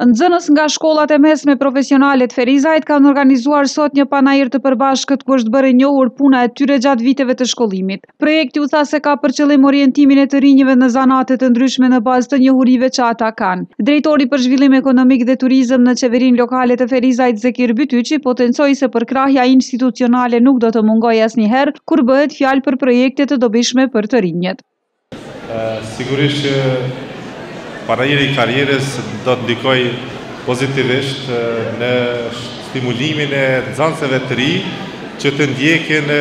Nxënës nga shkollat e mesme profesionale të Ferizajt kanë organizuar sot një panair të përbashkët ku është bërë e njohur puna e tyre gjatë viteve të shkollimit. Projekti u tha se ka për qëllim orientimin e të rinjëve në zanate të ndryshme në bazë të njohurive që ata kanë. Drejtori për Zhvillim Ekonomik dhe Turizëm në Qeverinë Lokale të Ferizajt Zekir Bytyçi potencoi se përkrahja institucionale nuk do të mungojë asnjëherë kur bëhet fjalë për projekte të dobishme për të rinjët. Sigurisht që panairi i karrierës do të ndikojë pozitivisht në stimulimin e nxënësve të rinj që të ndjekin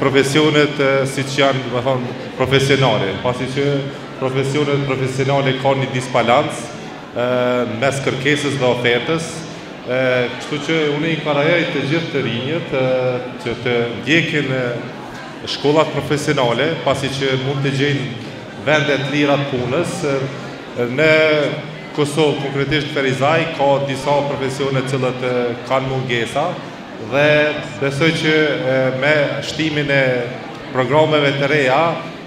profesionet siç janë, domethënë, profesionale, pasi që profesionet profesionale kanë një disbalancë mes kërkesës dhe ofertës, kështu që unë inkurajoj të gjithë të rinjët që të ndjekin Shkollat profesionale, pasi që mund të gjejnë vende të lira të punës, në Kosovë, konkretisht Ferizaj, ka disa profesione të cilat kanë mungesa dhe besoj që me shtimin e programeve të reja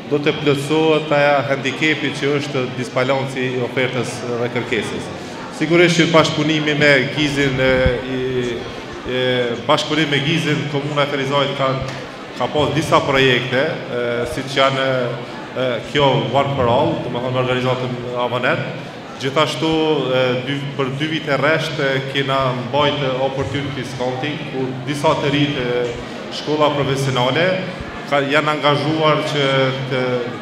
do të plotësohet ai hendikepi që është disbalanci i ofertës dhe kërkesës. Sigurisht që bashkëpunimi me GIZ-in, bashkëpunimi me GIZ-in, Komuna e Ferizajt ka Ka pas disa projekte, siç janë kjo One for All, domethënë organizatën Avanet. Gjithashtu dy, për dy vite rresht kena mbajtë opportunity scouting, ku disa të rinj shkolla profesionale janë angazhuar që të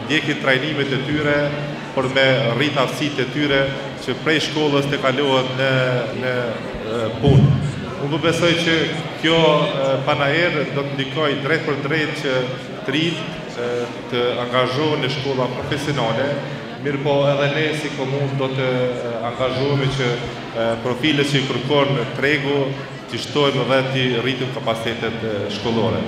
ndjekin trajnimet e tyre për me rrit aftësitë e tyre Që prej shkollës të kalohet në në punë. Unë po besoj që kjo panair do të ndikojë drejtpërdrejt që të rinjtë të angazhohen në shkolla profesionale, mirëpo edhe ne si komunë do të angazhohemi që profilet që i kërkon tregu t'i shtojmë dhe t'i rritim kapacitetet shkollore.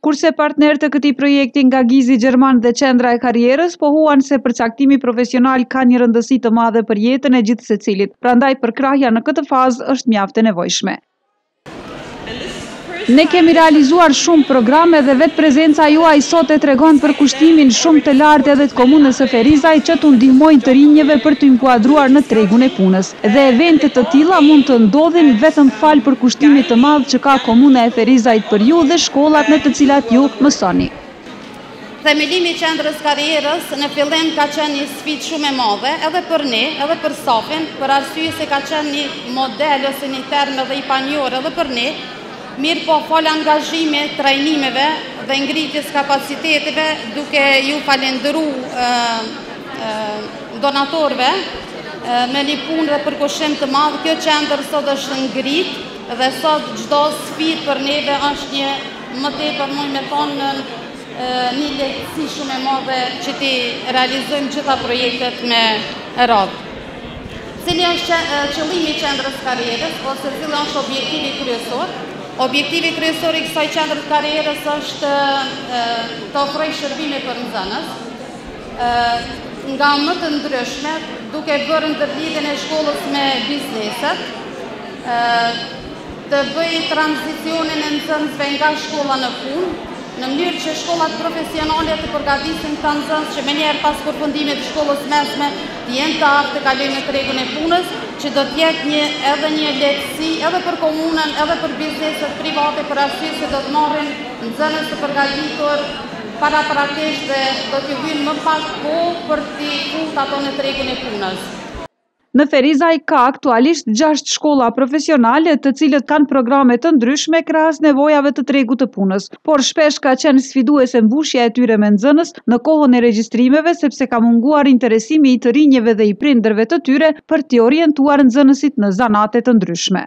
Kurse partnerë të këtij projekti nga Gizi Gjerman dhe Qendra e Karrierës pohuan se përcaktimi profesional ka një rëndësi të madhe për jetën e gjithsecilit, prandaj përkrahja në këtë fazë është mjaft e nevojshme. Ne kemi realizuar shumë programe dhe vetë prezenca juaj sot e tregon përkushtimin shumë të lartë edhe të Komunës së Ferizaj që t'u ndihmojnë të rinjëve për t'u inkuadruar në tregun e punës. Dhe evente të tilla mund të ndodhin vetëm falë përkushtimit të madh që ka Komuna e Ferizajt për ju dhe shkollat në të cilat ju mësoni. Themelimi i Qendrës Karrierës në fillim ka qenë një sfidë shumë e madhe edhe për ne, edhe për stafin, për arsye se ka qenë një model ose një term edhe i panjohur edhe për ne, mirëpo falë angazhimit, trajnimeve dhe ngritjes kapaciteteve, duke iu falënderu donatorëve, Me një punë dhe përkushim të madh, kjo qendër sot është ngrit dhe sot çdo sfidë për neve është një më tepër muj me thonë një lehtësi shumë e madhe që t'i realizojmë gjitha projektet me radhë. Cili është qëllimi i qendrës karrierës ose cili është objektivi kryesor? Objektivi kryesor i kësaj qendrës karrierës është të ofrojë shërbime për nxënës, nga më të ndryshme, duke bërë ndërlidhjen e shkollës me bizneset, të bëjë tranzicionin e nxënësve nga shkolla në punë, në mënyrë që shkollat profesionale të përgatisin këta nxënës që menjëherë pas përfundimit të shkollës mesme të jenë të aftë të kalojnë në tregun e punës, që do të jetë një edhe një lehtësi edhe për komunën, edhe për bizneset private për arsye se do të marrin nxënës të përgatitur paraprakisht dhe do t'i hyjnë më pak kohë për t'i fut ata në tregun e punës. Në Ferizaj ka aktualisht gjashtë shkolla profesionale, të cilët kanë programe të ndryshme krahas nevojave të tregut të punës. Por shpesh ka qenë sfiduese mbushja e tyre me nxënës në kohën e regjistrimeve sepse ka munguar interesimi i të rinjve dhe i prindërve të tyre për t'i orientuar nxënësit në zanate të ndryshme.